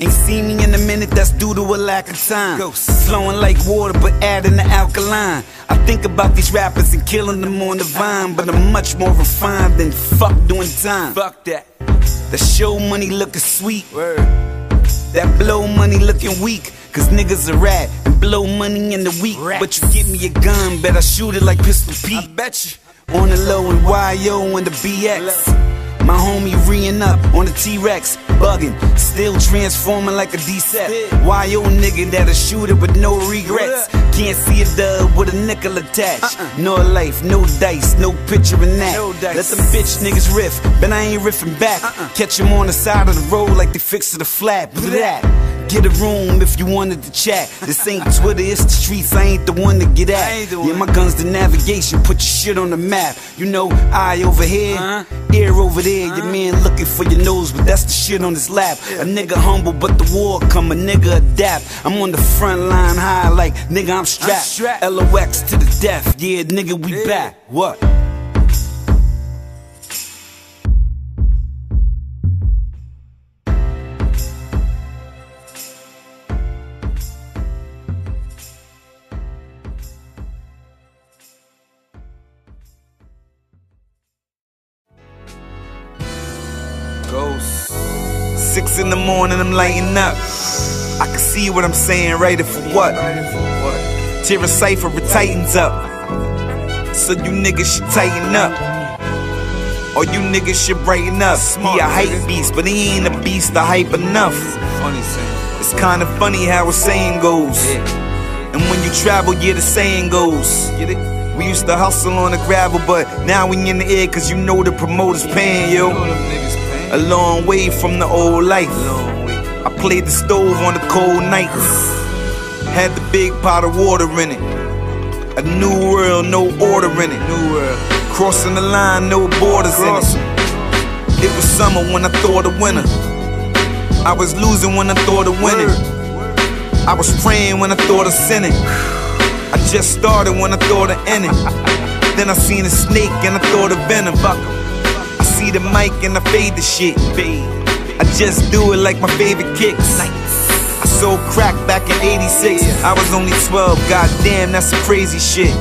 Ain't seen me in a minute, that's due to a lack of time. Flowing like water, but adding the alkaline. I think about these rappers and killing them on the vine, but I'm much more refined than fuck doing time. Fuck that. The show money looking sweet, Word. that blow money looking weak. Cause niggas are rat and blow money in the week. But you give me a gun, bet I shoot it like Pistol I Pete. bet you. On the low and YO and the BX. My homie reeing up on the T-Rex, bugging, still transforming like a D-set. Why yo nigga that'll shoot it with no regrets. Can't see a dub with a nickel attached. Uh-uh. No life, no dice, no picture in that. No. Let them bitch niggas riff, but I ain't riffing back. Uh-uh. Catch them on the side of the road like they fixed the flat. Blah. Get a room if you wanted to chat. This ain't Twitter, it's the streets. I ain't the one to get at. I ain't the Yeah, my gun's the navigation. Put your shit on the map. You know, eye over here, Uh-huh. ear over there. Your man looking for your nose, but that's the shit on his lap. A nigga humble, but the war come. A nigga adapt. I'm on the front line high, like nigga, I'm strapped. strapped. LOX to the death. Yeah, nigga, we Yeah. back. What? In the morning, I'm lighting up. I can see what I'm saying, ready for what? Ready for what? Tear a cipher, it tightens up. So you niggas should tighten up. Or you niggas should brighten up. He a hype beast, but he ain't a beast to hype enough. It's kinda funny how a saying goes. And when you travel, yeah, the saying goes. We used to hustle on the gravel, but now we in the air cause you know the promoter's paying, yo. Them niggas paying. A long way from the old life. I played the stove on the cold nights. Had the big pot of water in it. A new world, no order in it. New world. Crossing the line, no borders Cross in it. It was summer when I thought of winter. I was losing when I thought of winning. I was praying when I thought of sinning. I just started when I thought of ending. Then I seen a snake and I thought of venom. I see the mic and I fade the shit. I just do it like my favorite kicks. I sold crack back in 86. I was only 12. Goddamn, that's some crazy shit.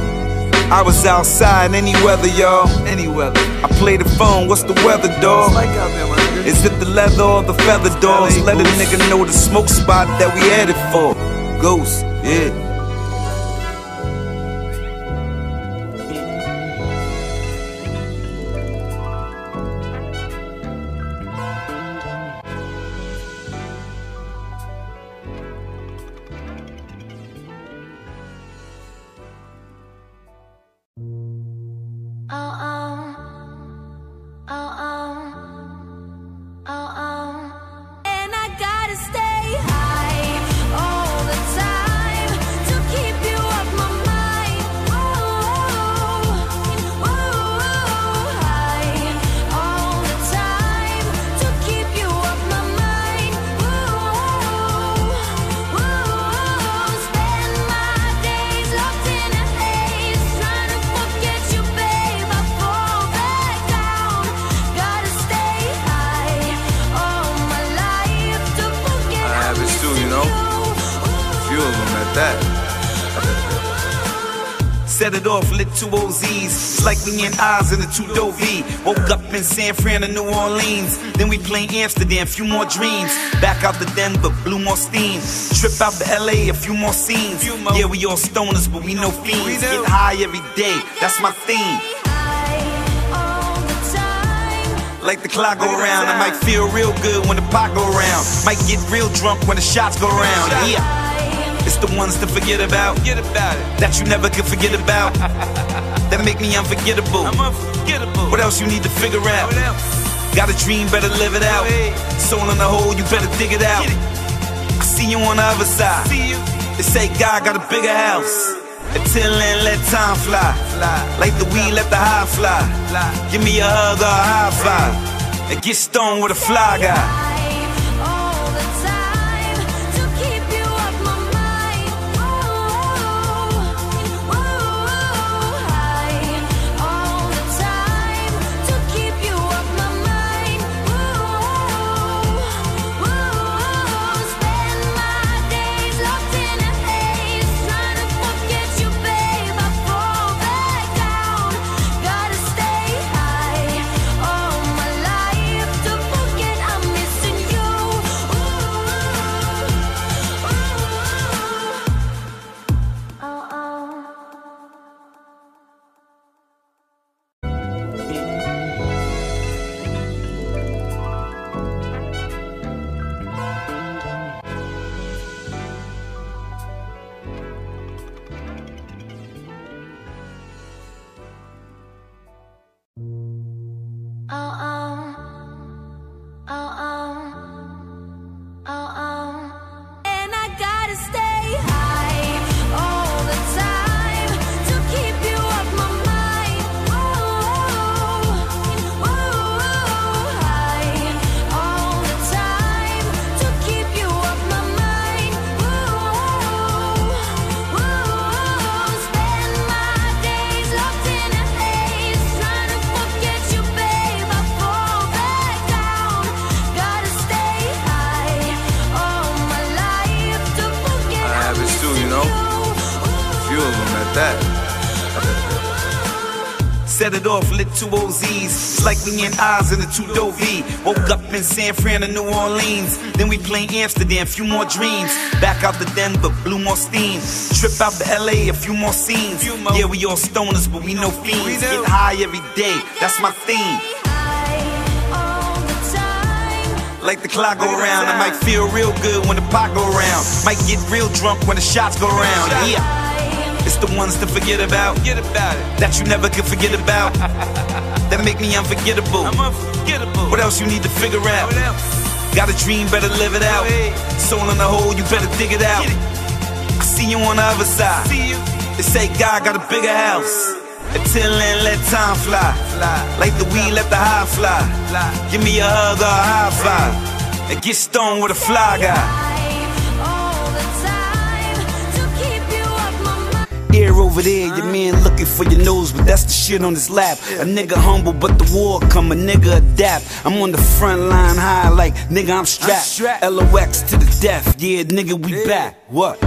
I was outside any weather, y'all. Any weather. I play the phone, what's the weather, dog? Like out there, my nigga. Is it the leather or the feather? LA Let a nigga know the smoke spot that we headed for. Ghost, yeah. Set it off, lit two OZs. It's like we in Oz in the two Dovey. Woke up in San Fran and New Orleans. Then we play Amsterdam, few more dreams. Back out to Denver, blew more steam. Trip out to LA, a few more scenes. Yeah, we all stoners, but we no fiends. Get high every day, that's my theme. all the time. Like the clock go around, I might feel real good when the pot go around. Might get real drunk when the shots go around. Yeah, it's the ones to forget about. Forget about it. that you never could forget about. that make me unforgettable. I'm unforgettable. What else you need to figure out? What else? Got a dream, better live it out. Hey. Soul in the hole, you better dig it out. It. I see you on the other side. See you. They say God got a bigger house. Until then, let time fly. Fly. Like the weed, let the high fly. Fly. Give me a hug or a high five. And get stoned with a fly guy. stay. Set it off, lit two OZs. Like we in Oz in the two Dovey. Woke up in San Fran and New Orleans. Then we play Amsterdam, few more dreams. Back out to Denver, blew more steam. Trip out to LA, a few more scenes. Yeah, we all stoners, but we no fiends. Get high every day, that's my theme. all the time. Like the clock go around, I might feel real good when the pot go around. Might get real drunk when the shots go around. Yeah. The ones to forget about. Forget about it. That you never could forget about. that make me unforgettable. I'm unforgettable. What else you need to figure out? What else? Got a dream, better live it out. Hey. Soul in the hole, you better dig it out. It. I see you on the other side. See you. They say God got a bigger house. Until then, let time fly. Fly. Like the weed, let the high fly. Fly. Give me a hug or a high five. And get stoned with a fly guy. Over there, your man looking for your nose, but that's the shit on his lap. A nigga humble, but the war come, a nigga adapt. I'm on the front line high, like nigga, I'm strapped. LOX to the death, yeah, nigga, we back. What?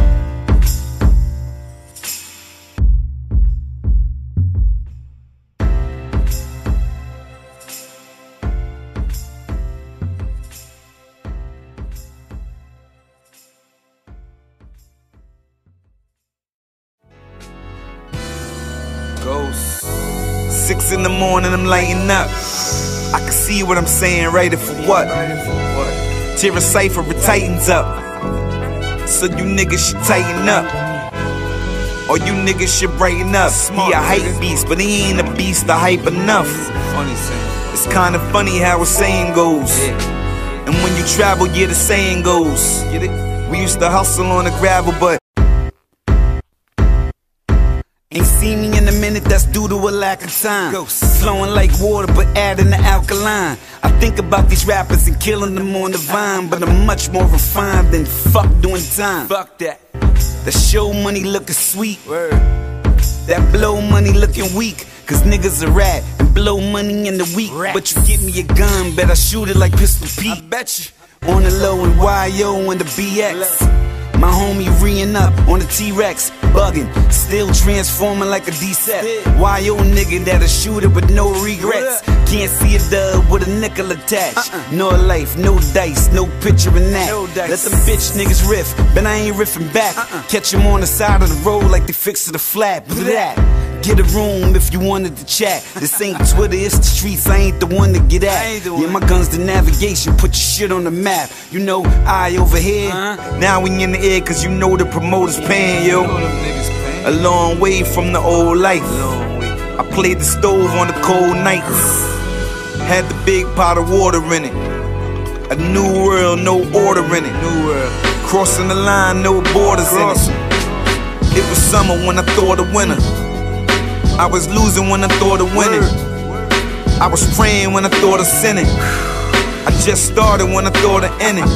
Six in the morning, I'm lighting up. I can see what I'm saying, ready for what? Ready for? Tear a cipher, it tightens up. So you niggas should tighten up. Or you niggas should brighten up. He a hype beast, but he ain't a beast to hype enough. It's kinda funny how a saying goes. And when you travel, yeah, the saying goes. We used to hustle on the gravel, but ain't seen me in a minute. That's due to a lack of time. Flowing like water, but adding the alkaline. I think about these rappers and killing them on the vine, but I'm much more refined than fuck doing time. Fuck that. The show money looking sweet, Word. that blow money looking weak. Cause niggas are rat and blow money in the week. But you give me a gun, bet I shoot it like Pistol Pete. I bet you. On the low and YO and the BX. My homie reeing up on the T-Rex, bugging, still transforming like a D-set. YO nigga that'll shoot it with no regrets. Can't see a dub with a nickel attached. Uh-uh. No life, no dice, no picture in that. Let them bitch niggas riff, but I ain't riffing back. Uh-uh. Catch them on the side of the road like they fixed to the flat. Look at that. Get a room if you wanted to chat. This ain't Twitter, it's the streets. I ain't the one to get at. Yeah, my gun's the navigation. Put your shit on the map. You know, I over here. Uh-huh. Now we in the air, cause you know the promoters paying, You yo. them niggas paying. A long way from the old life. I played the stove on the cold nights. Had the big pot of water in it. A new world, no order in it. New world. Crossing the line, no borders Crossing. in it. It was summer when I thought of winter. I was losing when I thought of winning. I was praying when I thought of sinning. I just started when I thought of ending.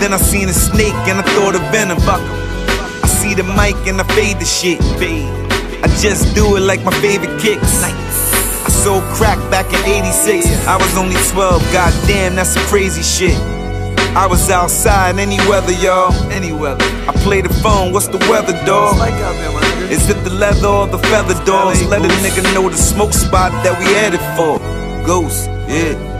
Then I seen a snake and I thought of venom. I see the mic and I fade the shit. I just do it like my favorite kicks. I sold crack back in 86. I was only 12. Goddamn, that's some crazy shit. I was outside any weather, y'all. Any weather. I play the phone, what's the weather, dog? It's like out there, my nigga. Is it the leather or the feather dogs? Let a nigga know the smoke spot that we headed for. Ghost, yeah.